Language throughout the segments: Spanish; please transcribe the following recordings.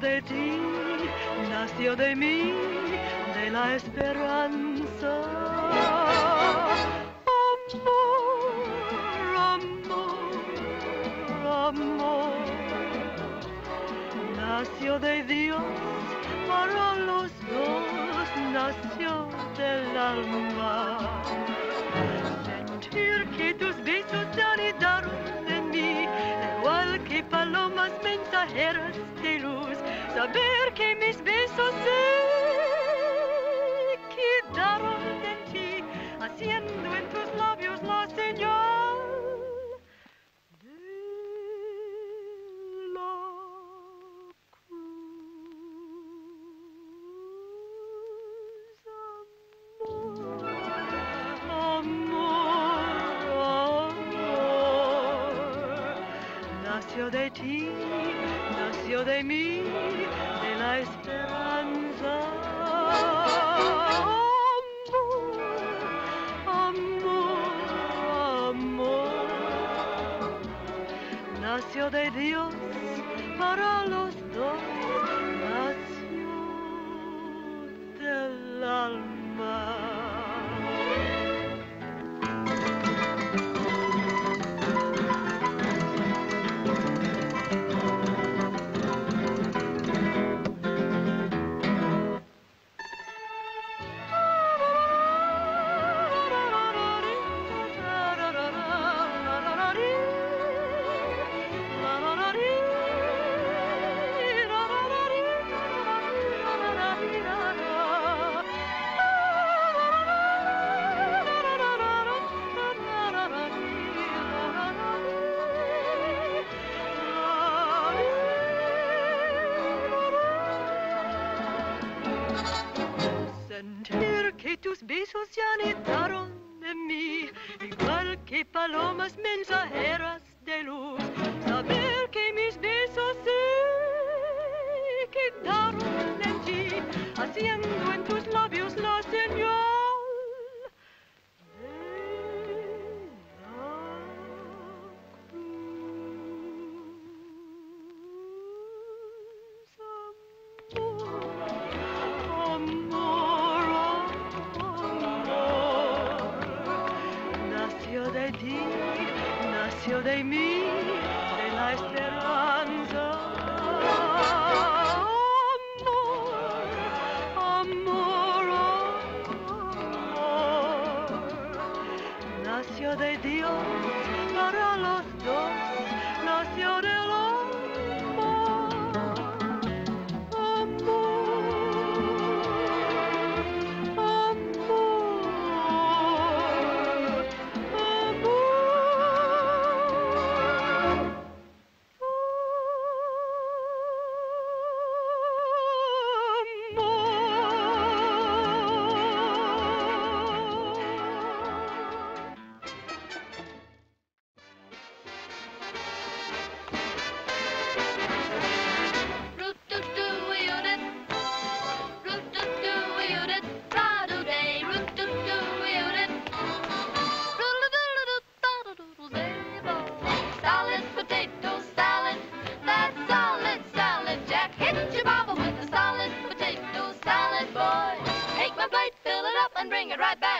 de ti, nació de mí, de la esperanza. Amor, amor, amor. Nació de Dios para los dos, nació del alma. Sentir que tus besos anidaron en mí, igual que palomas mensajeras. Saber que mis besos se quedaron en ti, haciendo de ti, nació de mí, de la esperanza. Amor, amor, amor, nació de Dios para los dos, que palomas mensajeras de luz. Saber que mis besos se quedaron en ti, haciendo en tus labios de de la esperanza. Amor, amor, de Dios para los dos, nació del bring it right back.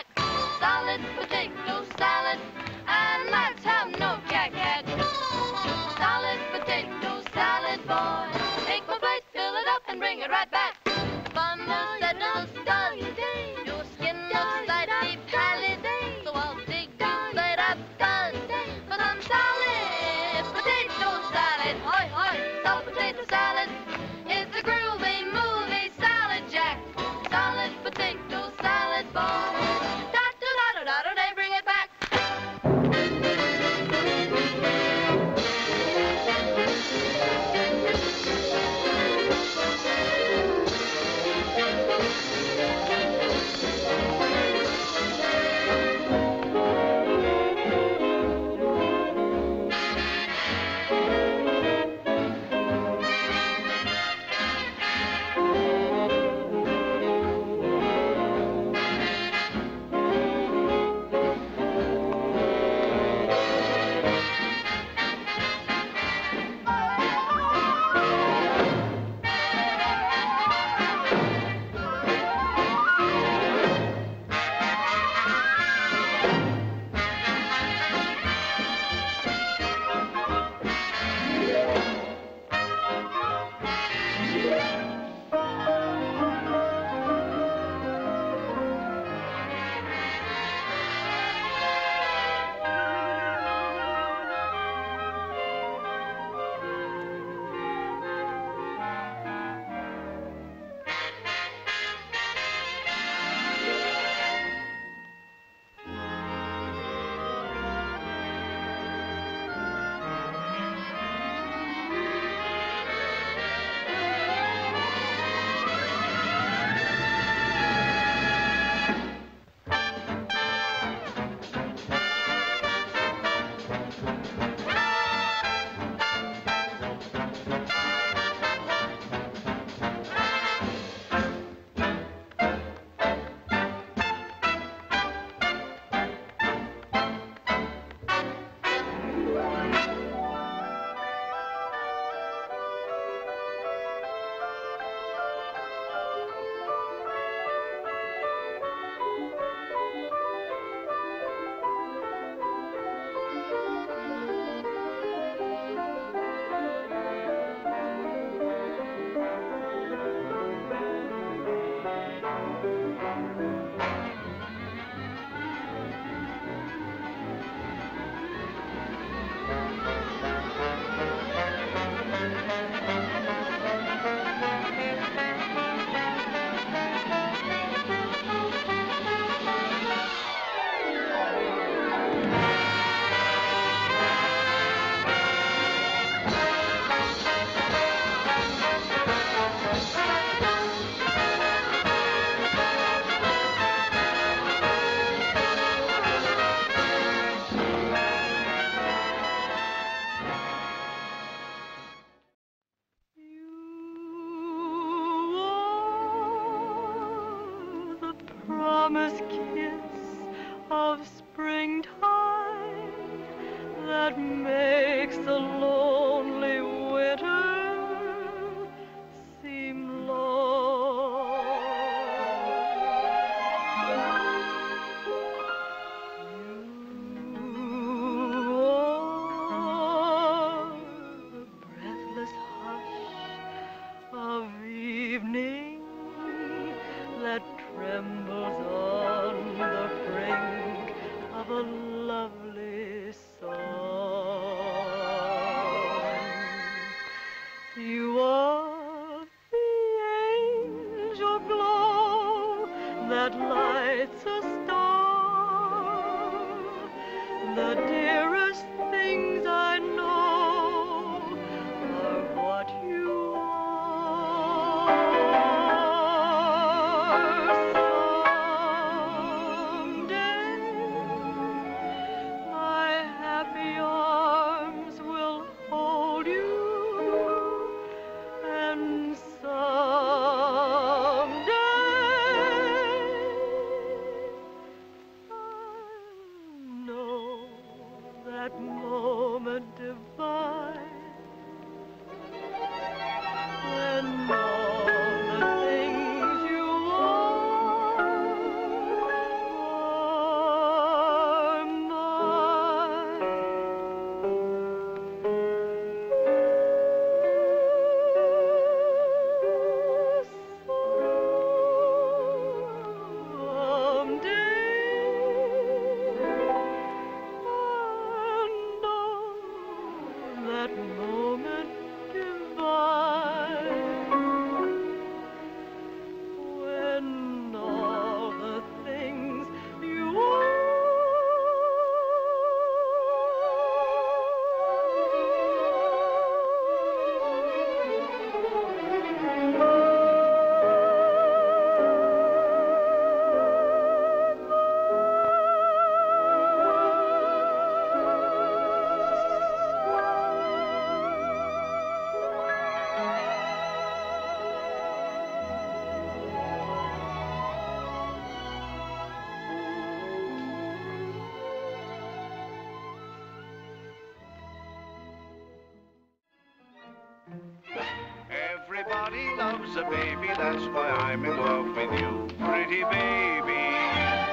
Everybody loves a baby, that's why I'm in love with you. Pretty baby.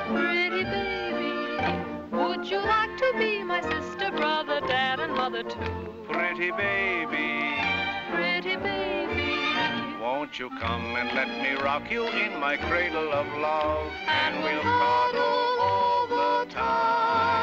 Pretty baby. Would you like to be my sister, brother, dad, and mother too? Pretty baby. Pretty baby. Won't you come and let me rock you in my cradle of love? And, and we'll cuddle all the time.